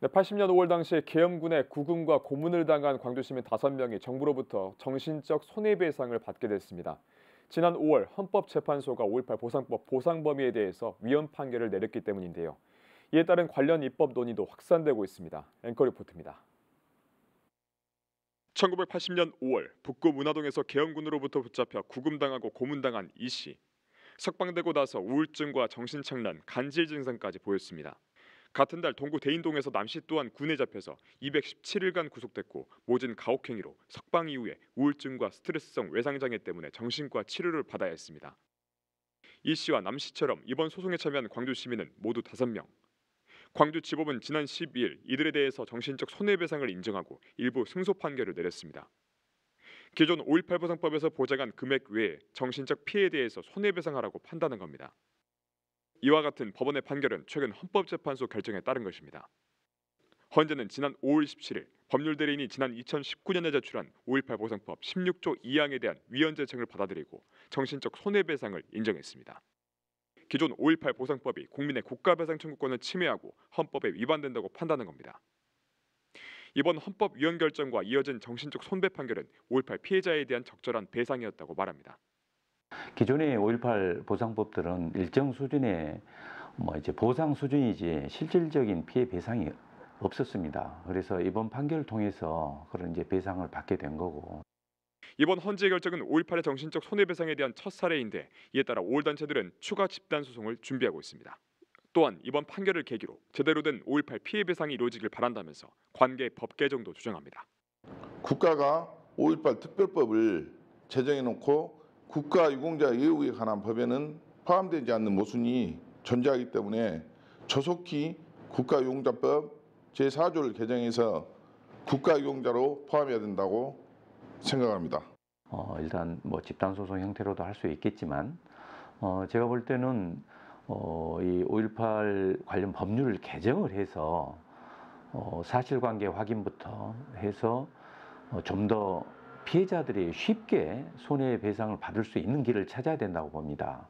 네, 80년 5월 당시 계엄군의 구금과 고문을 당한 광주시민 5명이 정부로부터 정신적 손해배상을 받게 됐습니다. 지난 5월 헌법재판소가 5.18 보상법 보상 범위에 대해서 위헌 판결을 내렸기 때문인데요. 이에 따른 관련 입법 논의도 확산되고 있습니다. 앵커 리포트입니다. 1980년 5월 북구 문화동에서 계엄군으로부터 붙잡혀 구금당하고 고문당한 이 씨. 석방되고 나서 우울증과 정신착란, 간질 증상까지 보였습니다. 같은 달 동구 대인동에서 남씨 또한 군에 잡혀서 217일간 구속됐고 모진 가혹행위로 석방 이후에 우울증과 스트레스성 외상장애 때문에 정신과 치료를 받아야 했습니다. 이 씨와 남 씨처럼 이번 소송에 참여한 광주 시민은 모두 5명. 광주지법은 지난 12일 이들에 대해서 정신적 손해배상을 인정하고 일부 승소 판결을 내렸습니다. 기존 5.18 보상법에서 보장한 금액 외에 정신적 피해에 대해서 손해배상하라고 판단한 겁니다. 이와 같은 법원의 판결은 최근 헌법재판소 결정에 따른 것입니다. 헌재는 지난 5월 17일 법률 대리인이 지난 2019년에 제출한 5.18 보상법 16조 2항에 대한 위헌 제청을 받아들이고 정신적 손해배상을 인정했습니다. 기존 5.18 보상법이 국민의 국가배상 청구권을 침해하고 헌법에 위반된다고 판단한 겁니다. 이번 헌법 위헌 결정과 이어진 정신적 손배 판결은 5.18 피해자에 대한 적절한 배상이었다고 말합니다. 기존의 5.18 보상법들은 일정 수준의 뭐 이제 보상 수준이지 실질적인 피해 배상이 없었습니다. 그래서 이번 판결을 통해서 그런 이제 배상을 받게 된 거고. 이번 헌재 결정은 5.18의 정신적 손해배상에 대한 첫 사례인데 이에 따라 5월 단체들은 추가 집단 소송을 준비하고 있습니다. 또한 이번 판결을 계기로 제대로 된 5.18 피해 배상이 이루어지길 바란다면서 관계 법 개정도 주장합니다. 국가가 5.18 특별법을 제정해 놓고 국가 유공자 예우에 관한 법에는 포함되지 않는 모순이 존재하기 때문에 조속히 국가유공자법 제4조를 개정해서 국가유공자로 포함해야 된다고 생각합니다. 어, 일단 뭐 집단 소송 형태로도 할 수 있겠지만 어, 제가 볼 때는 어, 이5.18 관련 법률을 개정을 해서 어, 사실관계 확인부터 해서 어, 좀더 피해자들이 쉽게 손해배상을 받을 수 있는 길을 찾아야 된다고 봅니다.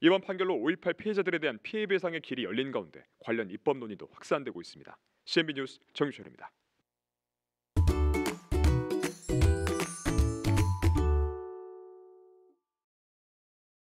이번 판결로 5.18 피해자들에 대한 피해 배상의 길이 열린 가운데 관련 입법 논의도 확산되고 있습니다. CNB 뉴스 정유철입니다.